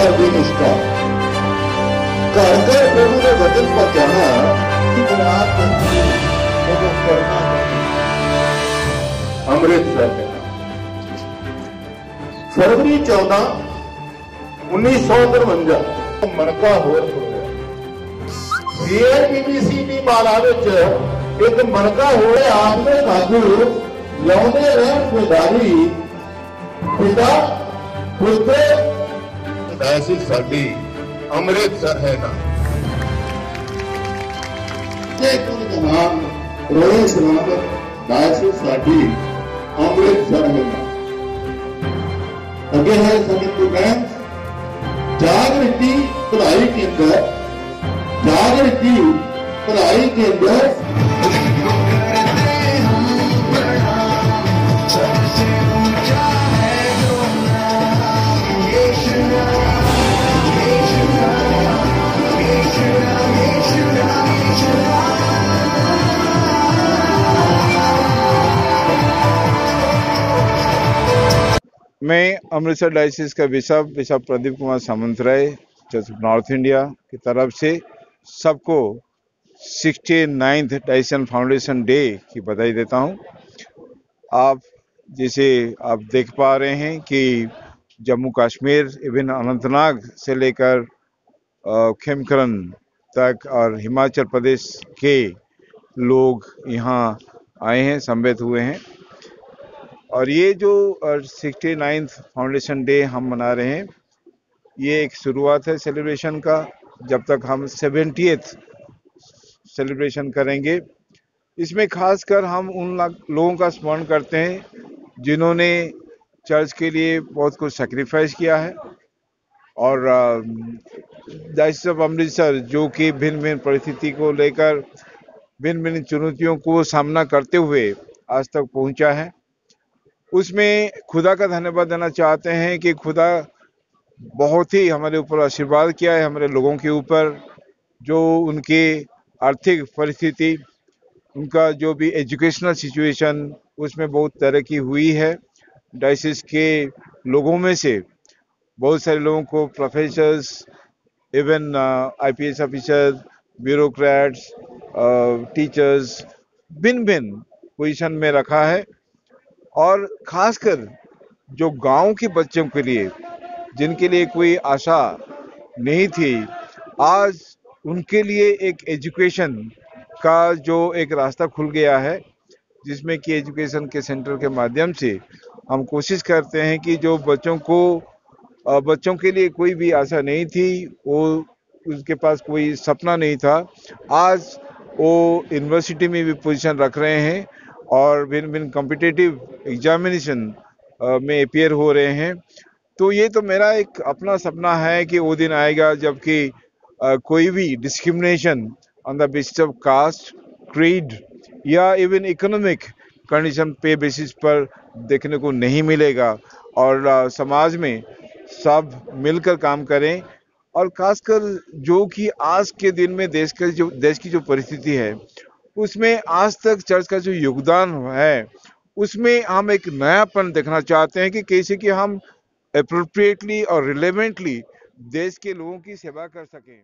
ਕਰ ਦੀ ਨਿਸ਼ਠਾ ਘਰ ਘਰ ਪ੍ਰਭੂ ਦੇ ਵਚਨ ਪਹੁੰਚਾਉਣਾ ਕਿ ਬਰਾਤ ਬੰਦੀ ਉਹ ਕਰਨਾ ਅੰਮ੍ਰਿਤਸਰ ਦੇ ਫਰਵਰੀ 14 1953 ਮਣਕਾ ਹੋਰ ਹੋਇਆ ਸੀਆਈਬੀਸੀ ਦੀ ਮਾਲਾ ਵਿੱਚ ਇੱਕ ਮਣਕਾ ਹੋਏ ਆਪਨੇ ਸਾਧੂ ਲਾਉਂਦੇ ਰਹਿਣ ਖੁਦਾਰੀ ਪਿਤਾ ਪੁੱਤਰ ਐਸੀ ਸਾਡੀ ਅੰਮ੍ਰਿਤਸਰ ਹੈ ਨਾ ਤੇ ਕੁਝ ਦਾ ਨਾਮ ਰੋਏ ਸਲਾਮਤ ਐਸੀ ਸਾਡੀ ਅੰਮ੍ਰਿਤਸਰ ਹੈ ਨਾ ਅੱਗੇ ਹੈ ਸੰਗਤ ਪ੍ਰੋਗਰਾਮ ਜਾਗਰਤੀ ਪੜ੍ਹਾਈ ਕੇਂਦਰ ਜਾਗਰਤੀ ਪੜ੍ਹਾਈ ਕੇਂਦਰ मैं अमृतसर डायसिस का bishop bishop Pradeep Kumar Samanta Ray church North India की तरफ़ से सबको sixty ninth diocesan foundation day की बधाई देता हूँ। आप जैसे आप देख पा रहे हैं कि जम्मू कश्मीर, इवन अनंतनाग से लेकर खेमकरन तक और हिमाचल प्रदेश के लोग यहाँ आए हैं सम्मिलित हुए हैं। और ये जो सिक्सटी नाइन्थ फाउंडेशन डे हम मना रहे हैं, ये एक शुरुआत है सेलिब्रेशन का, जब तक हम सेवेंटीथ सेलिब्रेशन करेंगे। इसमें खासकर हम उन लोगों का स्मरण करते हैं, जिन्होंने चर्च के लिए बहुत कुछ सेक्रीफाइस किया है। और डाइस ऑफ़ अमृतसर जो कि भिन्न भिन्न परिस्थिति को लेकर भिन्न भिन्न चुनौतियों को सामना करते हुए आज तक पहुँचा है उसमें खुदा का धन्यवाद देना चाहते हैं कि खुदा बहुत ही हमारे ऊपर आशीर्वाद किया है हमारे लोगों के ऊपर, जो उनके आर्थिक परिस्थिति, उनका जो भी एजुकेशनल सिचुएशन, उसमें बहुत तरक्की हुई है। डाइसिस के लोगों में से बहुत सारे लोगों को professors even IPS officer bureaucrats teachers भिन्न भिन्न पोजीशन में रखा है। और खासकर जो गाँव के बच्चों के लिए, जिनके लिए कोई आशा नहीं थी, आज उनके लिए एक एजुकेशन का जो एक रास्ता खुल गया है, जिसमें कि एजुकेशन के सेंटर के माध्यम से हम कोशिश करते हैं कि जो बच्चों को बच्चों के लिए कोई भी आशा नहीं थी, वो उसके पास कोई सपना नहीं था, आज वो यूनिवर्सिटी में भी पोजीशन रख रहे हैं और भिन्न भिन्न कॉम्पिटिटिव एग्जामिनेशन में अपेयर हो रहे हैं तो ये तो मेरा एक अपना सपना है कि वो दिन आएगा जबकि कोई भी discrimination on the basis of caste creed या इवन इकोनॉमिक कंडीशन पे बेसिस पर देखने को नहीं मिलेगा। और अ, समाज में सब मिलकर काम करें और खासकर जो कि आज के दिन में देश का जो देश की जो परिस्थिति है उसमें आज तक चर्च का जो योगदान है, उसमें हम एक नयापन देखना चाहते हैं कि कैसे कि हम अप्रोप्रिएटली और रिलेवेंटली देश के लोगों की सेवा कर सकें।